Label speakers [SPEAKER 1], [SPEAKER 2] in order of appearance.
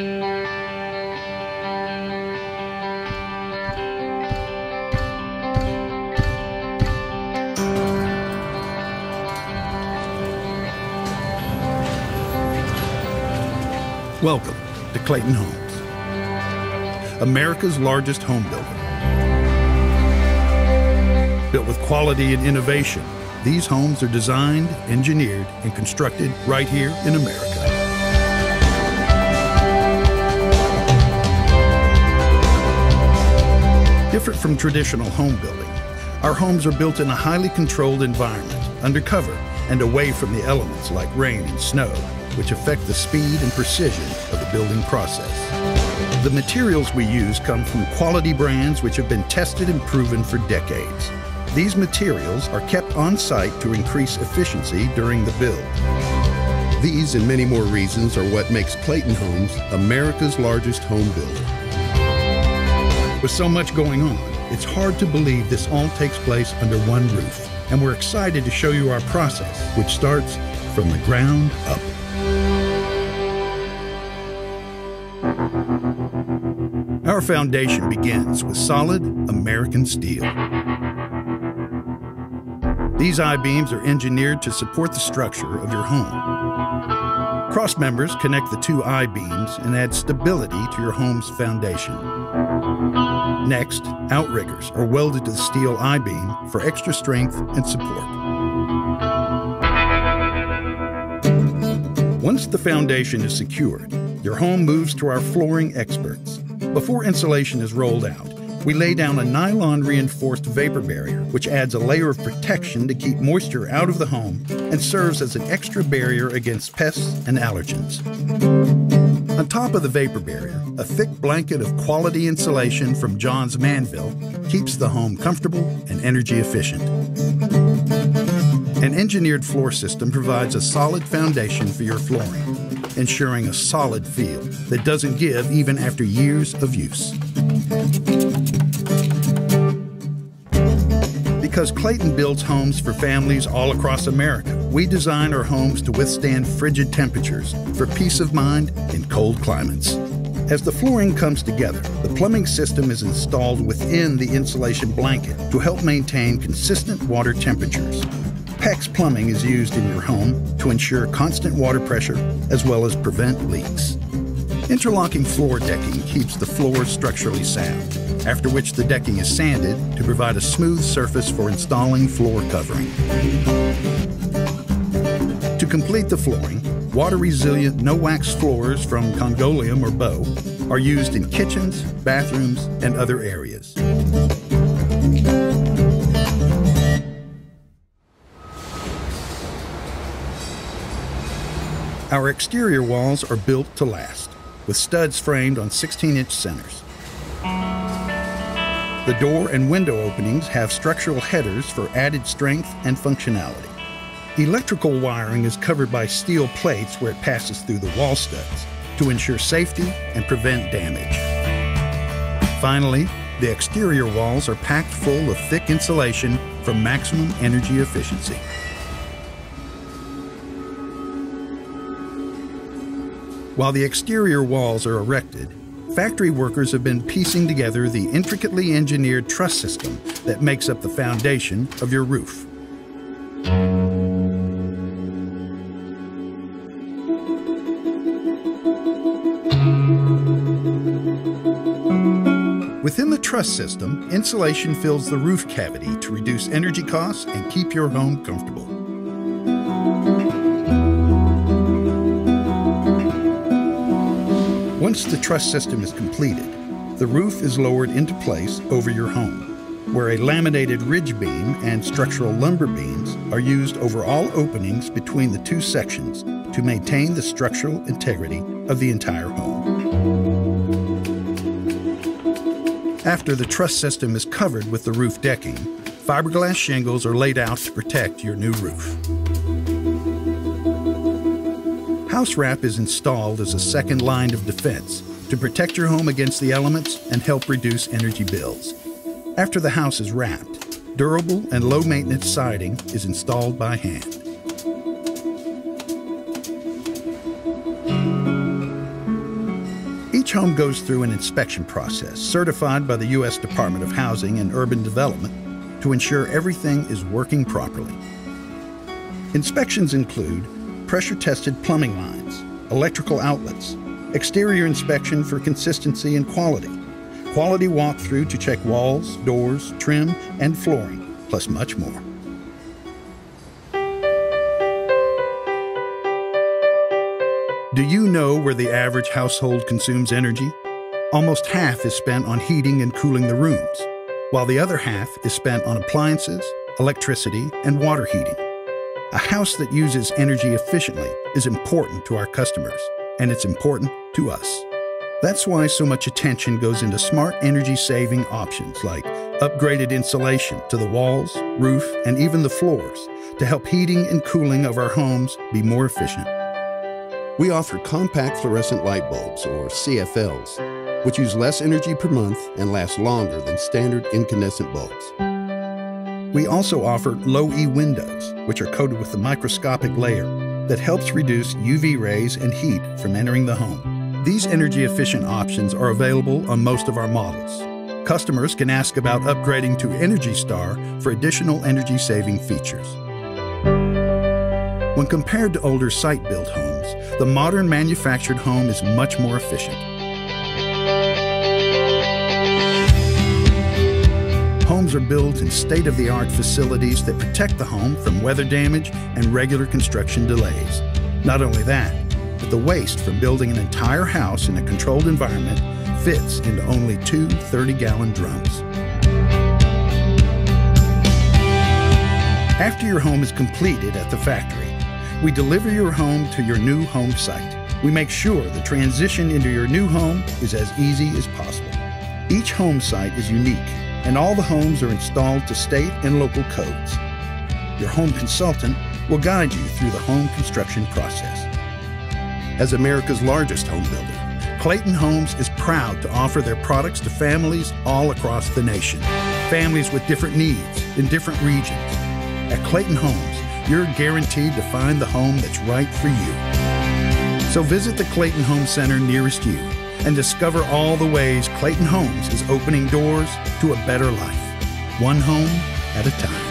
[SPEAKER 1] Welcome to Clayton Homes, America's largest home builder. Built with quality and innovation, these homes are designed, engineered, and constructed right here in America. From traditional home building, our homes are built in a highly controlled environment, undercover and away from the elements like rain and snow which affect the speed and precision of the building process. The materials we use come from quality brands which have been tested and proven for decades. These materials are kept on site to increase efficiency during the build. These and many more reasons are what makes Clayton Homes America's largest home builder. With so much going on, it's hard to believe this all takes place under one roof, and we're excited to show you our process, which starts from the ground up. Our foundation begins with solid American steel. These I-beams are engineered to support the structure of your home. Cross members connect the two I-beams and add stability to your home's foundation. Next, outriggers are welded to the steel I-beam for extra strength and support. Once the foundation is secured, your home moves to our flooring experts. Before insulation is rolled out, we lay down a nylon reinforced vapor barrier, which adds a layer of protection to keep moisture out of the home and serves as an extra barrier against pests and allergens. On top of the vapor barrier, a thick blanket of quality insulation from Johns Manville keeps the home comfortable and energy efficient. An engineered floor system provides a solid foundation for your flooring ensuring a solid feel that doesn't give even after years of use. Because Clayton builds homes for families all across America, we design our homes to withstand frigid temperatures for peace of mind in cold climates. As the flooring comes together, the plumbing system is installed within the insulation blanket to help maintain consistent water temperatures. PEX plumbing is used in your home to ensure constant water pressure as well as prevent leaks. Interlocking floor decking keeps the floor structurally sound, after which the decking is sanded to provide a smooth surface for installing floor covering. To complete the flooring, water-resilient no-wax floors from Congoleum or Bow are used in kitchens, bathrooms, and other areas. Our exterior walls are built to last, with studs framed on 16-inch centers. The door and window openings have structural headers for added strength and functionality. Electrical wiring is covered by steel plates where it passes through the wall studs to ensure safety and prevent damage. Finally, the exterior walls are packed full of thick insulation for maximum energy efficiency. While the exterior walls are erected, factory workers have been piecing together the intricately engineered truss system that makes up the foundation of your roof. Within the truss system, insulation fills the roof cavity to reduce energy costs and keep your home comfortable. Once the truss system is completed, the roof is lowered into place over your home, where a laminated ridge beam and structural lumber beams are used over all openings between the two sections to maintain the structural integrity of the entire home. After the truss system is covered with the roof decking, fiberglass shingles are laid out to protect your new roof. House wrap is installed as a second line of defense to protect your home against the elements and help reduce energy bills. After the house is wrapped, durable and low maintenance siding is installed by hand. Each home goes through an inspection process certified by the U.S. Department of Housing and Urban Development to ensure everything is working properly. Inspections include pressure tested plumbing lines, electrical outlets, exterior inspection for consistency and quality, quality walkthrough to check walls, doors, trim, and flooring, plus much more. Do you know where the average household consumes energy? Almost half is spent on heating and cooling the rooms, while the other half is spent on appliances, electricity, and water heating. A house that uses energy efficiently is important to our customers, and it's important to us. That's why so much attention goes into smart energy saving options like upgraded insulation to the walls, roof, and even the floors to help heating and cooling of our homes be more efficient.
[SPEAKER 2] We offer compact fluorescent light bulbs, or CFLs, which use less energy per month and last longer than standard incandescent bulbs.
[SPEAKER 1] We also offer low E windows, which are coated with a microscopic layer that helps reduce UV rays and heat from entering the home. These energy efficient options are available on most of our models. Customers can ask about upgrading to Energy Star for additional energy saving features. When compared to older site built homes, the modern manufactured home is much more efficient. Homes are built in state of the art facilities that protect the home from weather damage and regular construction delays. Not only that, but the waste from building an entire house in a controlled environment fits into only two 30 gallon drums. After your home is completed at the factory, we deliver your home to your new home site. We make sure the transition into your new home is as easy as possible. Each home site is unique, and all the homes are installed to state and local codes. Your home consultant will guide you through the home construction process. As America's largest home builder, Clayton Homes is proud to offer their products to families all across the nation. Families with different needs in different regions. At Clayton Homes, you're guaranteed to find the home that's right for you. So visit the Clayton Home Center nearest you and discover all the ways Clayton Homes is opening doors to a better life, one home at a time.